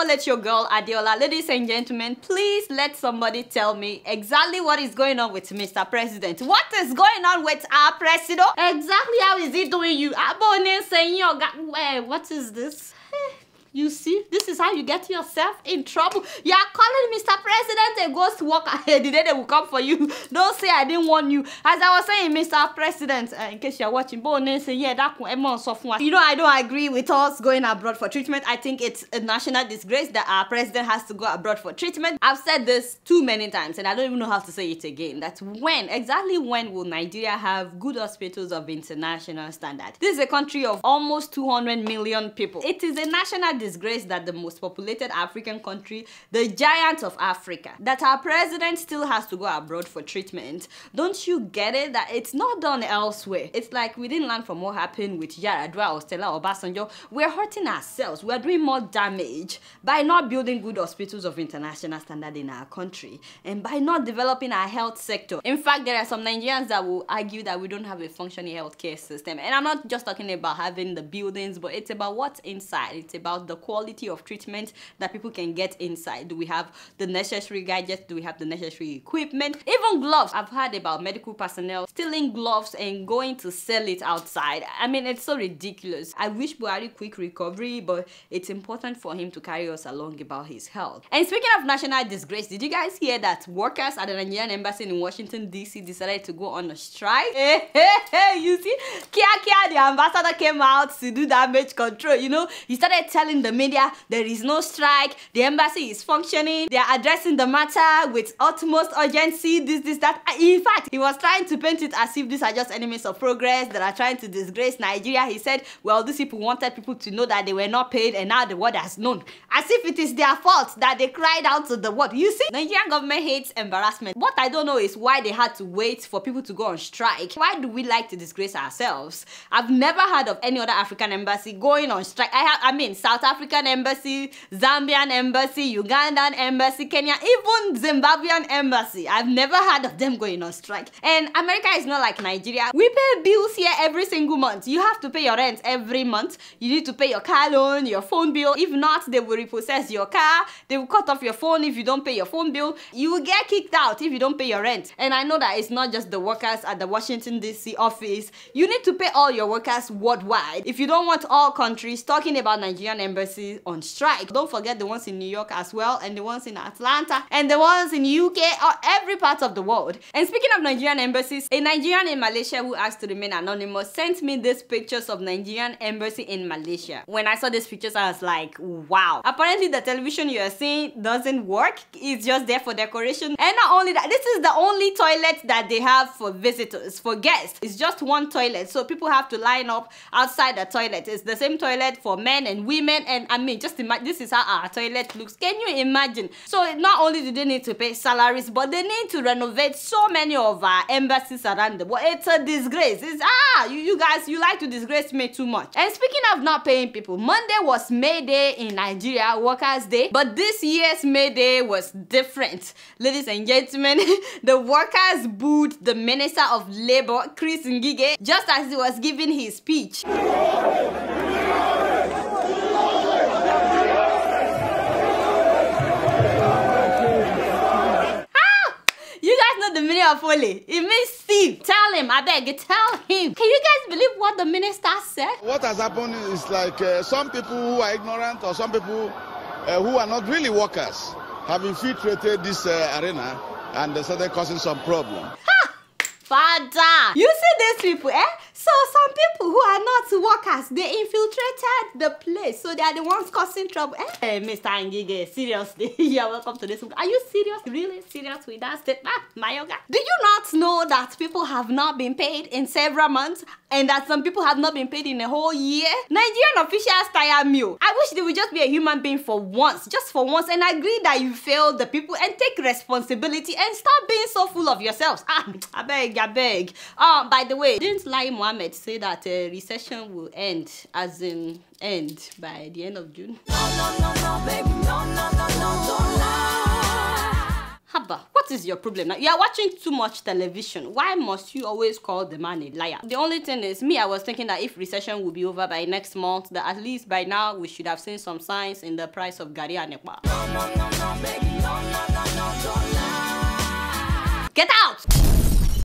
Paul your girl Adiola. Ladies and gentlemen, please let somebody tell me exactly what is going on with Mr. President. What is going on with our president? Exactly how is he doing you? Abone saying, what is this? You see, this is how you get yourself in trouble. You are calling Mr. President a ghost worker. the day they will come for you. Don't say I didn't warn you. As I was saying, Mr. President, uh, in case you're watching, say, yeah, that You know, I don't agree with us going abroad for treatment. I think it's a national disgrace that our president has to go abroad for treatment. I've said this too many times, and I don't even know how to say it again. That when, exactly when will Nigeria have good hospitals of international standard? This is a country of almost 200 million people. It is a national disgrace that the most populated African country, the giant of Africa, that our president still has to go abroad for treatment. Don't you get it? That it's not done elsewhere. It's like we didn't learn from what happened with Yaradua or Stella Obasanjo. We're hurting ourselves. We're doing more damage by not building good hospitals of international standard in our country and by not developing our health sector. In fact, there are some Nigerians that will argue that we don't have a functioning healthcare system. And I'm not just talking about having the buildings, but it's about what's inside. It's about the quality of treatment that people can get inside. Do we have the necessary gadgets? Do we have the necessary equipment? Even gloves. I've heard about medical personnel stealing gloves and going to sell it outside. I mean, it's so ridiculous. I wish Buhari quick recovery, but it's important for him to carry us along about his health. And speaking of national disgrace, did you guys hear that workers at the Nigerian embassy in Washington, D.C. decided to go on a strike? Hey, hey, hey, you see? Kia Kia, the ambassador came out to do damage control, you know? He started telling the media there is no strike, the embassy is functioning, they are addressing the matter with utmost urgency, this, this, that. In fact, he was trying to paint it as if these are just enemies of progress that are trying to disgrace Nigeria. He said, well, these people wanted people to know that they were not paid and now the world has known. As if it is their fault that they cried out to the world. You see, Nigerian government hates embarrassment. What I don't know is why they had to wait for people to go on strike. Why do we like to disgrace ourselves? I've never heard of any other African embassy going on strike. I, have, I mean, South African embassy, Zambian embassy, Ugandan embassy, Kenya, even Zimbabwean embassy. I've never heard of them going on strike. And America is not like Nigeria. We pay bills here every single month. You have to pay your rent every month. You need to pay your car loan, your phone bill. If not, they will repossess your car. They will cut off your phone if you don't pay your phone bill. You will get kicked out if you don't pay your rent. And I know that it's not just the workers at the Washington DC office. You need to pay all your workers worldwide. If you don't want all countries talking about Nigerian embassy embassy on strike. Don't forget the ones in New York as well, and the ones in Atlanta, and the ones in UK or every part of the world. And speaking of Nigerian embassies, a Nigerian in Malaysia who asked to remain anonymous sent me these pictures of Nigerian embassy in Malaysia. When I saw these pictures, I was like, wow. Apparently the television you are seeing doesn't work. It's just there for decoration. And not only that, this is the only toilet that they have for visitors, for guests. It's just one toilet. So people have to line up outside the toilet. It's the same toilet for men and women and I mean, just imagine this is how our toilet looks. Can you imagine? So not only do they need to pay salaries, but they need to renovate so many of our embassies around the world. It's a disgrace. It's ah, you, you guys, you like to disgrace me too much. And speaking of not paying people, Monday was May Day in Nigeria, Workers' Day, but this year's May Day was different. Ladies and gentlemen, the workers booed the Minister of Labour, Chris Ngige, just as he was giving his speech. The meaning of holy? It means thief. Tell him, I beg tell him. Can you guys believe what the minister said? What has happened is like uh, some people who are ignorant or some people uh, who are not really workers have infiltrated this uh, arena and they started causing some problem. Ha! Father! You see these people, eh? So who are not workers, they infiltrated the place. So they are the ones causing trouble. Eh? Hey, Mr. Ngige, seriously, you're welcome to this. Are you serious? Really serious with that statement, Mayoga? Do you not know that people have not been paid in several months and that some people have not been paid in a whole year? Nigerian officials tire me. I wish they would just be a human being for once, just for once, and agree that you failed the people and take responsibility and stop being so full of yourselves. Ah, I beg, I beg. Oh, by the way, didn't more Mohammed say that uh, recession will end, as in end by the end of June. No, no, no, baby, what is your problem now? You are watching too much television. Why must you always call the man a liar? The only thing is, me, I was thinking that if recession will be over by next month, that at least by now we should have seen some signs in the price of Gari and Ekpa. Get out!